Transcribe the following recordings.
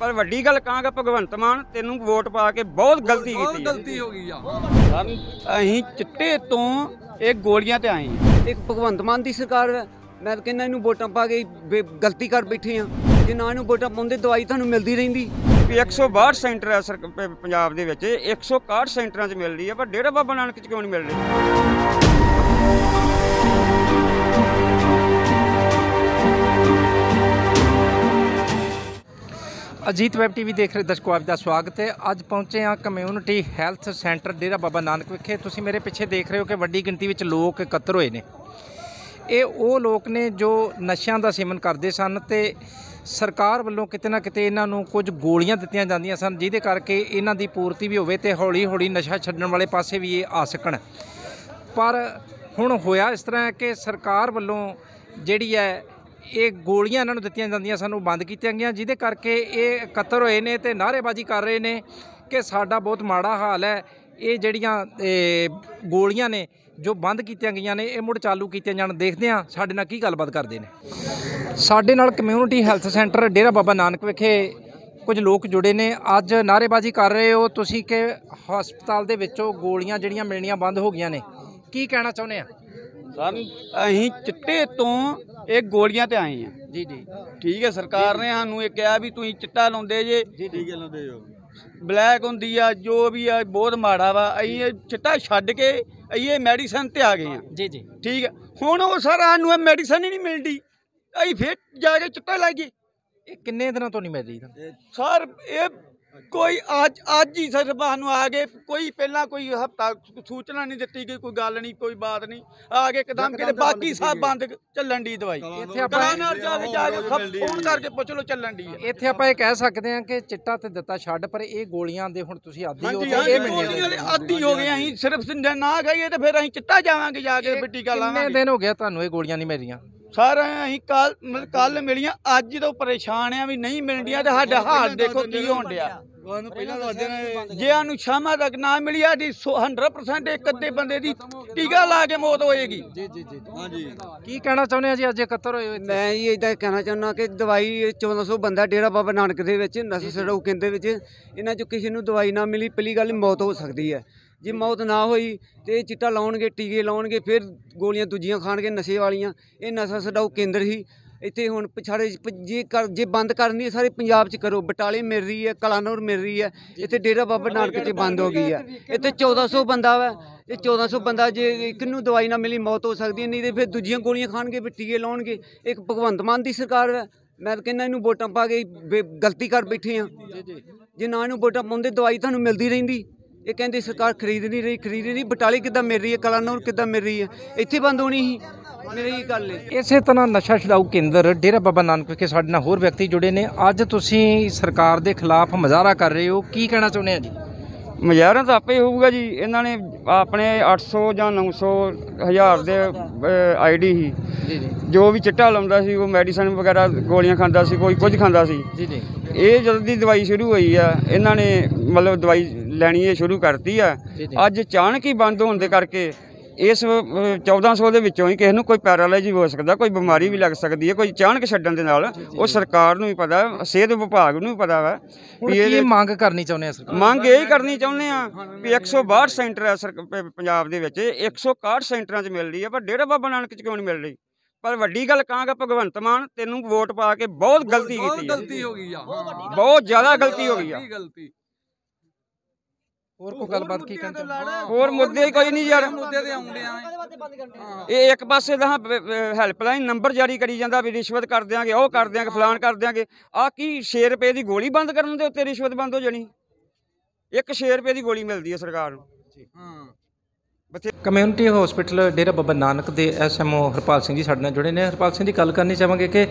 ਪਰ ਵੱਡੀ ਗੱਲ ਕਹਾਂਗਾ ਭਗਵੰਤ ਮਾਨ ਤੈਨੂੰ ਵੋਟ ਪਾ ਕੇ ਬਹੁਤ ਗਲਤੀ ਬਹੁਤ ਕੀਤੀ ਹੈ ਗਲਤੀ ਹੋ ਗਈ ਆ। ਸਰ ਅਸੀਂ ਚਿੱਟੇ ਤੋਂ ਇਹ ਗੋਲੀਆਂ ਤੇ ਆਏ ਇੱਕ ਭਗਵੰਤ ਮਾਨ ਦੀ ਸਰਕਾਰ ਹੈ। ਮੈਂ ਤਾਂ ਕਹਿੰਦਾ ਇਹਨੂੰ ਵੋਟਾਂ ਪਾ ਕੇ ਬੇ- ਗਲਤੀ ਕਰ ਬੈਠੇ ਆ ਜੇ ਨਾ ਇਹਨੂੰ ਵੋਟਾਂ ਪਾਉਂਦੇ ਦਵਾਈ ਤੁਹਾਨੂੰ ਮਿਲਦੀ ਰਹਿੰਦੀ। ਵੀ 162 ਸੈਂਟਰ ਹੈ ਪ- ਪੰਜਾਬ ਦੇ ਵਿੱਚ। 161 ਸੈਂਟਰਾਂ 'ਚ ਮਿਲ ਰਹੀ ਹੈ ਪਰ ਡੇਰਾ ਬਾਬਾ ਨਾਨਕ 'ਚ ਕਿਉਂ ਨਹੀਂ ਮਿਲ ਰਹੀ ਅਜੀਤ ਵੈਬ ਟੀਵੀ ਦੇਖ ਰਹੇ ਦਰਸ਼ਕੋ, ਆਪ ਦਾ ਸਵਾਗਤ ਹੈ। ਅੱਜ ਪਹੁੰਚੇ ਹਾਂ community health centre Dera Baba Nanak ਵਿਖੇ। ਤੁਸੀਂ ਮੇਰੇ ਪਿੱਛੇ ਦੇਖ ਰਹੇ ਹੋ ਕਿ ਵੱਡੀ ਗਿਣਤੀ ਵਿੱਚ ਲੋਕ ਇਕੱਤਰ ਹੋਏ ਨੇ। ਇਹ ਉਹ ਲੋਕ ਨੇ ਜੋ ਨਸ਼ਿਆਂ ਦਾ ਸੇਵਨ ਕਰਦੇ ਸਨ ਤੇ ਸਰਕਾਰ ਵੱਲੋਂ ਕਿਤੇ ਨਾ ਕਿਤੇ ਇਹਨਾਂ ਨੂੰ ਕੁਝ ਗੋਲੀਆਂ ਦਿੱਤੀਆਂ ਜਾਂਦੀਆਂ ਸਨ, ਜਿਹਦੇ ਕਰਕੇ ਇਹਨਾਂ ਦੀ ਪੂਰਤੀ ਵੀ ਹੋਵੇ ਤੇ ਹੌਲੀ ਹੌਲੀ ਨਸ਼ਾ ਛੱਡਣ ਵਾਲੇ ਪਾਸੇ ਵੀ ਇਹ ਆ ਸਕਣ। ਪਰ ਹੁਣ ਹੋਇਆ ਇਸ ਤਰ੍ਹਾਂ ਕਿ ਸਰਕਾਰ ਵੱਲੋਂ ਜਿਹੜੀ ਹੈ ਇਹ ਗੋਲੀਆਂ ਇਹਨਾਂ ਨੂੰ ਦਿੱਤੀਆਂ ਜਾਂਦੀਆਂ, ਸਾਨੂੰ ਬੰਦ ਕੀਤੀਆਂ ਗਈਆਂ, ਜਿਹਦੇ ਕਰਕੇ ਇਹ ਇਕੱਤਰ ਹੋਏ ਨੇ ਤੇ ਨਾਅਰੇਬਾਜ਼ੀ ਕਰ ਰਹੇ ਨੇ ਕਿ ਸਾਡਾ ਬਹੁਤ ਮਾੜਾ ਹਾਲ ਹੈ। ਇਹ ਜਿਹੜੀਆਂ ਗੋਲੀਆਂ ਨੇ ਜੋ ਬੰਦ ਕੀਤੀਆਂ ਗਈਆਂ ਨੇ, ਇਹ ਮੁੜ ਚਾਲੂ ਕੀਤੀਆਂ ਜਾਣ। ਦੇਖਦੇ ਹਾਂ ਸਾਡੇ ਨਾਲ ਕੀ ਗੱਲਬਾਤ ਕਰਦੇ ਨੇ। ਸਾਡੇ ਨਾਲ community health centre Dera Baba Nanak ਵਿਖੇ ਕੁਝ ਲੋਕ ਜੁੜੇ ਨੇ। ਅੱਜ ਨਾਅਰੇਬਾਜ਼ੀ ਕਰ ਰਹੇ ਹੋ ਤੁਸੀਂ ਕਿ ਹਸਪਤਾਲ ਦੇ ਵਿੱਚੋਂ ਗੋਲੀਆਂ ਜਿਹੜੀਆਂ ਮਿਲਣੀਆਂ ਬੰਦ ਹੋ ਗਈਆਂ ਨੇ। ਕੀ ਕਹਿਣਾ ਚਾਹੁੰਦੇ ਆ? ਸਰ ਅਸੀਂ ਚਿੱਟੇ ਤੋਂ ਇਹ ਗੋਲੀਆਂ ਤੇ ਆਏ ਹਾਂ। ਜੀ ਜੀ। ਠੀਕ ਹੈ ਸਰਕਾਰ ਨੇ ਸਾਨੂੰ ਇਹ ਕਿਹਾ ਵੀ ਤੁਸੀਂ ਚਿੱਟਾ ਲਾਉਂਦੇ ਜੇ। ਜੀ ਠੀਕ ਹੈ ਲਾਉਂਦੇ ਜੋ ਬਲੈਕ ਹੁੰਦੀ ਆ ਜੋ ਵੀ ਆ ਬਹੁਤ ਮਾੜਾ ਵਾ। ਅਸੀਂ ਇਹ ਚਿੱਟਾ ਛੱਡ ਕੇ ਅਸੀਂ ਇਹ ਮੈਡੀਸਨ ਤੇ ਆ ਗਏ ਆ ਜੀ ਜੀ। ਠੀਕ ਹੈ ਹੁਣ ਉਹ ਸਰ ਸਾਨੂੰ ਇਹ ਮੈਡੀਸਨ ਹੀ ਨਹੀਂ ਮਿਲਦੀ। ਅਸੀਂ ਫਿਰ ਜਾ ਕੇ ਚਿੱਟਾ ਲਾਈਏ। ਇਹ ਕਿੰਨੇ ਦਿਨਾਂ ਤੋਂ ਨਹੀਂ ਮਿਲ ਰਹੀ ਸਰ ਇਹ ਕੋਈ ਅੱਜ ਅੱਜ ਹੀ ਸਰ ਸਾਨੂੰ ਆ ਗਏ ਕੋਈ ਪਹਿਲਾਂ ਕੋਈ ਹਫਤਾ ਸੂਚਨਾ ਨਹੀਂ ਦਿੱਤੀ ਗਈ ਕੋਈ ਗੱਲ ਨਹੀਂ ਕੋਈ ਬਾਤ ਨਹੀਂ। ਆ ਕੇ ਇੱਕਦਮ ਕਿਤੇ ਬਾਕੀ ਸਭ ਬੰਦ ਚੱਲਣ ਦੀ ਦਵਾਈ। ਇੱਥੇ ਆਪਾਂ ਕਰਾਨਾ ਜਾ ਕੇ ਜਾ ਕੇ ਫੋਨ ਕਰਕੇ ਪੁੱਛ ਲਓ ਚੱਲਣ ਦੀ ਹੈ ਇੱਥੇ ਆਪਾਂ ਇਹ ਕਹਿ ਸਕਦੇ ਹਾਂ ਕਿ ਚਿੱਟਾ ਤੇ ਦਿੱਤਾ ਛੱਡ ਪਰ ਇਹ ਗੋਲੀਆਂ ਦੇ ਹੁਣ ਤੁਸੀਂ ਆਦੀ ਹੋ ਹਾਂਜੀ ਇਹ ਗੋਲੀਆਂ ਮਿਲਣੀਆਂ ਦੇ ਆਦੀ ਹੋ ਗਏ ਅਸੀਂ ਸਿਰਫ ਨਾ ਖਾਈਏ ਤੇ ਫਿਰ ਅਸੀਂ ਚਿੱਟਾ ਜਾਵਾਂਗੇ ਜਾ ਕੇ ਬਿੱਟੀ ਕਾ ਕਿੰਨੇ ਲਾਵਾਂਗੇ। ਦਿਨ ਹੋ ਗਿਆ ਤੁਹਾਨੂੰ ਇਹ ਗੋਲੀਆਂ ਨਹੀਂ ਮਿਲ ਰਹੀਆਂ ਸਰ ਅਸੀਂ ਕੱਲ ਕੱਲ ਮਿਲੀਆਂ ਅੱਜ ਤੋਂ ਪਰੇਸ਼ਾਨ ਆ ਵੀ ਨਹੀਂ ਮਿਲਦੀਆਂ ਤੇ ਸਾਡਾ ਹਾਲ ਦੇਖੋ ਕੀ ਹੋਣ ਡਿਆ। ਤੁਹਾਨੂੰ ਪਹਿਲਾਂ ਦੱਸ ਦੇਣਾ ਜੇ ਸਾਨੂੰ ਸ਼ਾਮਾਂ ਤੱਕ ਨਾ ਮਿਲੀ ਸਾਡੀ 100% ਇੱਕ ਅੱਧੇ ਬੰਦੇ ਦੀ ਟੀਕਾ ਲਾ ਕੇ ਮੌਤ ਹੋਏਗੀ। ਜੀ ਜੀ ਜੀ ਹਾਂਜੀ। ਕੀ ਕਹਿਣਾ ਚਾਹੁੰਦੇ ਆ ਜੀ ਅੱਜ ਹੋਏ? ਮੈਂ ਇਦਾਂ ਕਹਿਣਾ ਚਾਹੁੰਦਾ ਕਿ ਦਵਾਈ ਇਹ 1400 ਬੰਦਾ ਡੇਰਾ ਬਾਬਾ ਨਾਨਕ ਦੇ ਵਿੱਚ ਨਸ਼ਾ ਛਡਾਊ ਕੇਂਦਰ ਵਿੱਚ ਇਹਨਾਂ ਚੋਂ ਕਿਸੇ ਨੂੰ ਦਵਾਈ ਨਾ ਮਿਲੀ ਪਹਿਲੀ ਗੱਲ ਮੌਤ ਹੋ ਸਕਦੀ ਹੈ। ਜੇ ਮੌਤ ਨਾ ਹੋਈ ਤੇ ਇਹ ਚਿੱਟਾ ਲਾਉਣਗੇ ਟੀਕੇ ਲਾਉਣਗੇ ਫਿਰ ਗੋਲੀਆਂ ਦੂਜੀਆਂ ਖਾਣਗੇ ਨਸ਼ੇ ਵਾਲੀਆਂ। ਇਹ ਨਸ਼ਾ ਛਡਾਊ ਕੇਂਦਰ ਹੀ ਇੱਥੇ ਹੁਣ ਪਛਾੜੇ ਜੇ ਕਰ ਜੇ ਬੰਦ ਕਰਨੀ ਹੈ ਸਾਰੇ ਪੰਜਾਬ 'ਚ ਕਰੋ। ਬਟਾਲੇ ਮਿਲ ਰਹੀ ਹੈ ਕਲਾਨੌਰ ਮਿਲ ਰਹੀ ਹੈ ਇੱਥੇ ਡੇਰਾ ਬਾਬਾ ਨਾਨਕ 'ਚ ਬੰਦ ਹੋ ਗਈ ਹੈ। ਇੱਥੇ 1400 ਬੰਦਾ ਵਾ। ਇਹ 1400 ਬੰਦਾ ਜੇ ਇੱਕ ਨੂੰ ਦਵਾਈ ਨਾ ਮਿਲੀ ਮੌਤ ਹੋ ਸਕਦੀ ਹੈ ਨਹੀਂ ਤੇ ਫਿਰ ਦੂਜੀਆਂ ਗੋਲੀਆਂ ਖਾਣਗੇ ਫਿਰ ਟੀਕੇ ਲਾਉਣਗੇ। ਇੱਕ ਭਗਵੰਤ ਮਾਨ ਦੀ ਸਰਕਾਰ ਹੈ ਮੈਂ ਤਾਂ ਕਹਿੰਦਾ ਇਹਨੂੰ ਵੋਟਾਂ ਪਾ ਕੇ ਗਲਤੀ ਕਰ ਬੈਠੇ ਆ। ਜੇ ਨਾ ਇਹਨੂੰ ਵੋਟਾਂ ਪਾਉਂਦੇ ਦਵਾਈ ਤੁਹਾਨੂੰ ਮਿਲਦੀ ਰਹਿੰਦੀ। ਇਹ ਕਹਿੰਦੇ ਸਰਕਾਰ ਖਰੀਦ ਨਹੀਂ ਰਹੀ ਖਰੀਦ ਨਹੀਂ ਬਟਾਲੇ ਕਿੱਦਾਂ ਮਿਲ ਰਹੀ ਹੈ ਕਲਾਨੌਰ ਕਿੱਦਾਂ ਮਿਲ ਰਹੀ ਹੈ? ਇੱਥੇ ਬੰਦ ਹੋਣੀ ਸੀ। ਮੇਰੀ ਗੱਲ ਹੈ ਇਸੇ ਤਰ੍ਹਾਂ ਨਸ਼ਾ ਛਡਾਊ ਕੇਂਦਰ ਡੇਰਾ ਬਾਬਾ ਨਾਨਕ ਵਿਖੇ ਸਾਡੇ ਨਾਲ ਹੋਰ ਵਿਅਕਤੀ ਜੁੜੇ ਨੇ। ਅੱਜ ਤੁਸੀਂ ਸਰਕਾਰ ਦੇ ਖਿਲਾਫ ਮੁਜ਼ਾਹਰਾ ਕਰ ਰਹੇ ਹੋ। ਕੀ ਕਹਿਣਾ ਚਾਹੁੰਦੇ ਆ ਜੀ? ਮਜ਼ਾਰਾਂ ਤਾਂ ਆਪੇ ਹੋਊਗਾ ਜੀ। ਇਹਨਾਂ ਨੇ ਆਪਣੇ 800 ਜਾਂ 900 ਹਜ਼ਾਰ ਦੇ ਆਈਡੀ ਸੀ ਜੀ ਜੀ। ਜੋ ਵੀ ਚਿੱਟਾ ਲਾਉਂਦਾ ਸੀ ਉਹ ਮੈਡੀਸਨ ਵਗੈਰਾ ਗੋਲੀਆਂ ਖਾਂਦਾ ਸੀ ਕੋਈ ਕੁਝ ਖਾਂਦਾ ਸੀ। ਜੀ ਜੀ। ਇਹ ਜਦੋਂ ਦੀ ਦਵਾਈ ਸ਼ੁਰੂ ਹੋਈ ਆ ਇਹਨਾਂ ਨੇ ਮਤਲਬ ਦਵਾਈ ਲੈਣੀ ਇਹ ਸ਼ੁਰੂ ਕਰਤੀ ਆ। ਅੱਜ ਅਚਾਨਕ ਹੀ ਬੰਦ ਹੋਣ ਦੇ ਕਰਕੇ ਇਸ ਅ, 1400 ਦੇ ਵਿੱਚੋਂ ਹੀ ਕਿਸੇ ਨੂੰ ਕੋਈ ਪੈਰਾਲਾਈਜ਼ ਹੋ ਸਕਦਾ ਕੋਈ ਬਿਮਾਰੀ ਵੀ ਲੱਗ ਸਕਦੀ ਹੈ ਕੋਈ ਅਚਾਨਕ ਛੱਡਣ ਦੇ ਨਾਲ ਉਹ ਸਰਕਾਰ ਨੂੰ ਵੀ ਪਤਾ ਸਿਹਤ ਵਿਭਾਗ ਨੂੰ ਵੀ ਪਤਾ ਵਾ ਕੀ ਇਹ ਮੰਗ ਕਰਨੀ ਚਾਹੁੰਦੇ ਆ ਸਰਕਾਰ? ਮੰਗ ਇਹ ਹੀ ਕਰਨੀ ਚਾਹੁੰਦੇ ਆ ਵੀ 162 ਸੈਂਟਰ ਪ- ਪੰਜਾਬ ਦੇ ਵਿੱਚ 161 ਸੈਂਟਰਾਂ 'ਚ ਮਿਲ ਰਹੀ ਹੈ ਪਰ ਡੇਰਾ ਬਾਬਾ ਨਾਨਕ 'ਚ ਕਿਉਂ ਨਹੀਂ ਮਿਲ ਰਹੀ ਪਰ ਵੱਡੀ ਗੱਲ ਕਹਾਂਗਾ ਭਗਵੰਤ ਮਾਨ ਤੈਨੂੰ ਵੋਟ ਪਾ ਕੇ ਬਹੁਤ ਗਲਤੀ ਬਹੁਤ ਕੀਤੀ ਹੈ ਗਲਤੀ ਹੋ ਗਈ ਆ। ਬਹੁਤ ਜ਼ਿਆਦਾ ਗਲਤੀ ਹੋ ਗਈ ਆ। ਕੀ ਹੋਰ ਕੋਈ ਗੱਲਬਾਤ ਕੀ ਕਹਿਣਾ ਚਾਹੁੰਦੇ ਹੋਰ ਮੁੱਦੇ ਹੀ ਕੋਈ ਨਹੀਂ ਯਾਰ। ਮੁੱਦੇ ਤੇ ਆਉਂਦੇ ਆ। ਇਹ ਇੱਕ ਪਾਸੇ ਤਾਂ ਹੈਲਪਲਾਈਨ ਨੰਬਰ ਜਾਰੀ ਕਰੀ ਜਾਂਦਾ ਵੀ ਰਿਸ਼ਵਤ ਕਰ ਦਿਆਂਗੇ ਉਹ ਕਰ ਦਿਆਂਗੇ ਫਲਾਨ ਕਰ ਦਿਆਂਗੇ। ਆ ਕੀ 6 ਰੁਪਏ ਦੀ ਗੋਲੀ ਬੰਦ ਕਰਨ ਦੇ ਉੱਤੇ ਰਿਸ਼ਵਤ ਬੰਦ ਹੋ ਜਾਣੀ? ਇੱਕ 6 ਰੁਪਏ ਦੀ ਗੋਲੀ ਮਿਲਦੀ ਹੈ ਸਰਕਾਰ ਨੂੰ। ਹਾਂ। ਕਮਿਊਨਿਟੀ ਹਸਪੀਟਲ ਡੇਰਾ ਬਾਬਾ ਨਾਨਕ ਦੇ ਐਸਐਮਓ ਹਰਪਾਲ ਸਿੰਘ ਜੀ ਸਾਡੇ ਨਾਲ ਜੁੜੇ ਨੇ। ਹਰਪਾਲ ਸਿੰਘ ਜੀ ਗੱਲ ਕਰਨੀ ਚਾਹਾਂਗੇ ਕਿ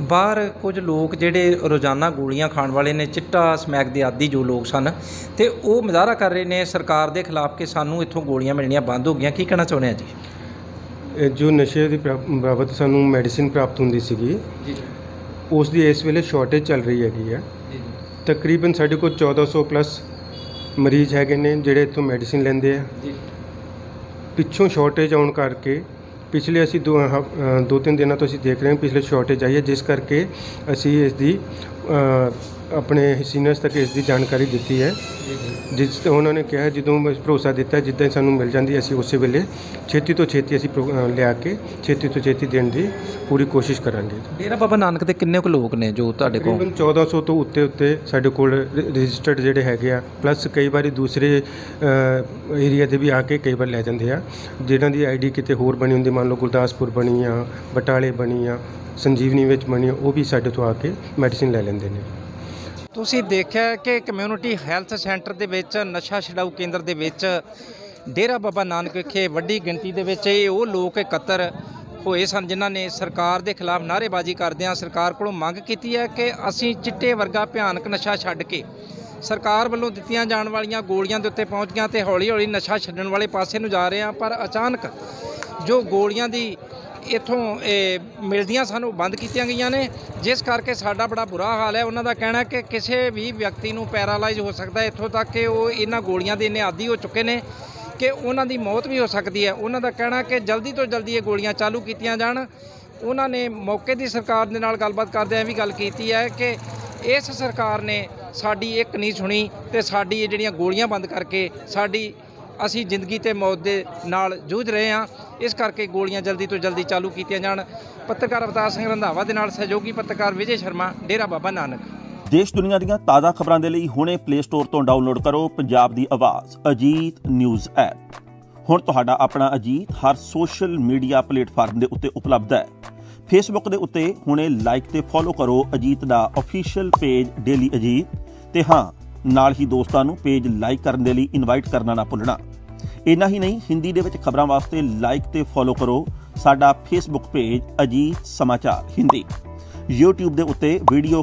ਬਾਹਰ ਕੁਝ ਲੋਕ ਜਿਹੜੇ ਰੋਜ਼ਾਨਾ ਗੋਲੀਆਂ ਖਾਣ ਵਾਲੇ ਨੇ ਚਿੱਟਾ ਸਮੈਕ ਦੇ ਆਦੀ ਜੋ ਲੋਕ ਸਨ ਤੇ ਉਹ ਮੁਜ਼ਾਹਰਾ ਕਰ ਰਹੇ ਨੇ। ਸਰਕਾਰ ਦੇ ਖਿਲਾਫ ਕਿ ਸਾਨੂੰ ਇੱਥੋਂ ਗੋਲੀਆਂ ਮਿਲਣੀਆਂ ਬੰਦ ਹੋ ਗਈਆਂ ਕੀ ਕਹਿਣਾ ਚਾਹੁੰਦੇ ਆ ਜੀ? ਇਹ ਜੋ ਨਸ਼ੇ ਦੀ ਬਾਬਤ ਸਾਨੂੰ ਮੈਡੀਸਿਨ ਪ੍ਰਾਪਤ ਹੁੰਦੀ ਸੀਗੀ ਜੀ। ਉਸ ਦੀ ਇਸ ਵੇਲੇ ਸ਼ਾਰਟੇਜ ਚੱਲ ਰਹੀ ਹੈਗੀ ਹੈ। ਜੀ। ਤਕਰੀਬਨ ਸਾਡੇ ਕੋਲ 1400 ਪਲੱਸ ਮਰੀਜ਼ ਹੈਗੇ ਨੇ ਜਿਹੜੇ ਇੱਥੋਂ ਮੈਡੀਸਿਨ ਲੈਂਦੇ ਆ। ਜੀ। ਪਿੱਛੋਂ ਸ਼ਾਰਟੇਜ ਆਉਣ ਕਰਕੇ ਪਿਛਲੇ ਅਸੀਂ ਦੋ ਹਫ- ਦੋ ਤਿੰਨ ਦਿਨਾਂ ਤੋਂ ਅਸੀਂ ਦੇਖ ਰਹੇ ਹਾਂ ਪਿਛਲੇ ਸ਼ਾਰਟੇਜ ਆਈ ਹੈ, ਜਿਸ ਕਰਕੇ ਅਸੀਂ ਇਸ ਦੀ ਆਪਣੇ ਸੀਨੀਅਰਸ ਤੱਕ ਇਸ ਦੀ ਜਾਣਕਾਰੀ ਦਿੱਤੀ ਹੈ। ਜਿਸ ਤੇ ਉਹਨਾਂ ਨੇ ਕਿਹਾ ਜਦੋਂ ਭਰੋਸਾ ਦਿੱਤਾ ਜਿੱਦਾਂ ਹੀ ਸਾਨੂੰ ਮਿਲ ਜਾਂਦੀ ਅਸੀਂ ਉਸੇ ਵੇਲੇ ਛੇਤੀ ਤੋਂ ਛੇਤੀ ਅਸੀਂ ਪ੍ਰੋ- ਅ, ਲਿਆ ਕੇ ਛੇਤੀ ਤੋਂ ਛੇਤੀ ਦੇਣ ਦੀ ਪੂਰੀ ਕੋਸ਼ਿਸ਼ ਕਰਾਂਗੇ। ਡੇਰਾ ਬਾਬਾ ਨਾਨਕ ਦੇ ਕਿੰਨੇ ਕੁ ਲੋਕ ਨੇ ਜੋ ਤੁਹਾਡੇ ਕੋਲ? ਤਕਰੀਬਨ 1400 ਤੋਂ ਉੱਤੇ ਉੱਤੇ ਸਾਡੇ ਕੋਲ ਰਜਿਸਟਰਡ ਜਿਹੜੇ ਹੈਗੇ ਆ। ਪਲੱਸ ਕਈ ਵਾਰੀ ਦੂਸਰੇ ਏਰੀਆ ਦੇ ਵੀ ਆ ਕੇ ਕਈ ਵਾਰ ਲੈ ਜਾਂਦੇ ਆ ਜਿਨ੍ਹਾਂ ਦੀ ਆਈਡੀ ਕਿਤੇ ਹੋਰ ਬਣੀ ਹੁੰਦੀ ਮੰਨ ਲਓ ਗੁਰਦਾਸਪੁਰ ਬਣੀ ਆ ਬਟਾਲੇ ਬਣੀ ਆ ਸੰਜੀਵਨੀ ਵਿੱਚ ਬਣੀ, ਉਹ ਵੀ ਸਾਡੇ ਤੋਂ ਆ ਕੇ ਮੈਡੀਸਿਨ ਲੈ ਲੈਂਦੇ ਨੇ। ਤੁਸੀਂ ਦੇਖਿਆ ਕਿ ਕਮਿਊਨਿਟੀ ਹੈਲਥ ਸੈਂਟਰ ਦੇ ਵਿੱਚ, ਨਸ਼ਾ ਛਡਾਊ ਕੇਂਦਰ ਦੇ ਵਿੱਚ, ਡੇਰਾ ਬਾਬਾ ਨਾਨਕ ਵਿਖੇ ਵੱਡੀ ਗਿਣਤੀ ਦੇ ਵਿੱਚ ਇਹ ਉਹ ਲੋਕ ਇਕੱਤਰ ਹੋਏ ਸਨ ਜਿਨ੍ਹਾਂ ਨੇ ਸਰਕਾਰ ਦੇ ਖਿਲਾਫ ਨਾਅਰੇਬਾਜ਼ੀ ਕਰਦਿਆਂ ਸਰਕਾਰ ਕੋਲੋਂ ਮੰਗ ਕੀਤੀ ਹੈ ਕਿ ਅਸੀਂ ਚਿੱਟੇ ਵਰਗਾ ਭਿਆਨਕ ਨਸ਼ਾ ਛੱਡ ਕੇ ਸਰਕਾਰ ਵੱਲੋਂ ਦਿੱਤੀਆਂ ਜਾਣ ਵਾਲੀਆਂ ਗੋਲੀਆਂ ਦੇ ਉੱਤੇ ਪਹੁੰਚ ਗਿਆ ਤੇ ਹੌਲੀ-ਹੌਲੀ ਨਸ਼ਾ ਛੱਡਣ ਵਾਲੇ ਪਾਸੇ ਨੂੰ ਜਾ ਰਹੇ ਹਾਂ, ਪਰ ਅਚਾਨਕ ਜੋ ਗੋਲੀਆਂ ਦੀ ਇਥੋਂ ਮਿਲਦੀਆਂ ਸਾਨੂੰ ਬੰਦ ਕੀਤੀਆਂ ਗਈਆਂ ਨੇ। ਜਿਸ ਕਰਕੇ ਸਾਡਾ ਬੜਾ ਬੁਰਾ ਹਾਲ ਹੈ। ਉਹਨਾਂ ਦਾ ਕਹਿਣਾ ਕਿ ਕਿਸੇ ਵੀ ਵਿਅਕਤੀ ਨੂੰ ਪੈਰਾਲਾਈਜ਼ ਹੋ ਸਕਦਾ ਹੈ। ਇੱਥੋਂ ਤੱਕ ਕਿ ਉਹ ਇਹਨਾਂ ਗੋਲੀਆਂ ਦੇ ਇੰਨੇ ਆਦੀ ਹੋ ਚੁੱਕੇ ਨੇ ਕਿ ਉਹਨਾਂ ਦੀ ਮੌਤ ਵੀ ਹੋ ਸਕਦੀ ਹੈ। ਉਹਨਾਂ ਦਾ ਕਹਿਣਾ ਕਿ ਜਲਦੀ ਤੋਂ ਜਲਦੀ ਇਹ ਗੋਲੀਆਂ ਚਾਲੂ ਕੀਤੀਆਂ ਜਾਣ। ਉਹਨਾਂ ਨੇ ਮੌਕੇ ਦੀ ਸਰਕਾਰ ਦੇ ਨਾਲ ਗੱਲਬਾਤ ਕਰਦਿਆਂ ਇਹ ਵੀ ਗੱਲ ਕੀਤੀ ਹੈ ਕਿ ਇਸ ਸਰਕਾਰ ਨੇ ਸਾਡੀ ਇੱਕ ਨਹੀਂ ਸੁਣੀ ਤੇ ਸਾਡੀ ਇਹ ਜਿਹੜੀਆਂ ਗੋਲੀਆਂ ਬੰਦ ਕਰਕੇ ਸਾਡੀ ਅਸੀਂ ਜ਼ਿੰਦਗੀ ਤੇ ਮੌਤ ਦੇ ਨਾਲ ਜੂਝ ਰਹੇ ਹਾਂ। ਇਸ ਕਰਕੇ ਗੋਲੀਆਂ ਜਲਦੀ ਤੋਂ ਜਲਦੀ ਚਾਲੂ ਕੀਤੀਆਂ ਜਾਣ। ਪੱਤਰਕਾਰ ਅਵਤਾਰ ਸਿੰਘ ਰੰਧਾਵਾ ਦੇ ਨਾਲ ਸਹਿਯੋਗੀ ਪੱਤਰਕਾਰ ਵਿਜੇ ਸ਼ਰਮਾ, ਡੇਰਾ ਬਾਬਾ ਨਾਨਕ। ਦੇਸ਼ ਦੁਨੀਆ ਦੀਆਂ ਤਾਜ਼ਾ ਖਬਰਾਂ ਦੇ ਲਈ ਹੁਣੇ ਪਲੇ ਸਟੋਰ ਤੋਂ ਡਾਊਨਲੋਡ ਕਰੋ ਪੰਜਾਬ ਦੀ ਆਵਾਜ਼, ਅਜੀਤ ਨਿਊਜ਼ ਐਪ। ਹੁਣ ਤੁਹਾਡਾ ਆਪਣਾ ਅਜੀਤ ਹਰ ਸੋਸ਼ਲ ਮੀਡੀਆ ਪਲੇਟਫਾਰਮ ਦੇ ਉੱਤੇ ਉਪਲਬਧ ਹੈ। ਫੇਸਬੁੱਕ ਦੇ ਉੱਤੇ ਹੁਣੇ ਲਾਈਕ ਤੇ ਫੋਲੋ ਕਰੋ ਅਜੀਤ ਦਾ ਅਫੀਸ਼ੀਅਲ ਪੇਜ ਡੇਲੀ ਅਜੀਤ ਤੇ ਹਾਂ, ਨਾਲ ਹੀ ਦੋਸਤਾਂ ਨੂੰ ਪੇਜ ਲਾਈਕ ਕਰਨ ਦੇ ਲਈ ਇਨਵਾਈਟ ਕਰਨਾ ਨਾ ਭੁੱਲਣਾ। ਇੰਨਾ ਹੀ ਨਹੀਂ, ਹਿੰਦੀ ਦੇ ਵਿੱਚ ਖਬਰਾਂ ਵਾਸਤੇ ਲਾਈਕ ਤੇ ਫੋਲੋ ਕਰੋ ਸਾਡਾ ਫੇਸਬੁੱਕ ਪੇਜ ਅਜੀਤ ਸਮਾਚਾਰ ਹਿੰਦੀ। YouTube ਦੇ ਉੱਤੇ ਵੀਡੀਓ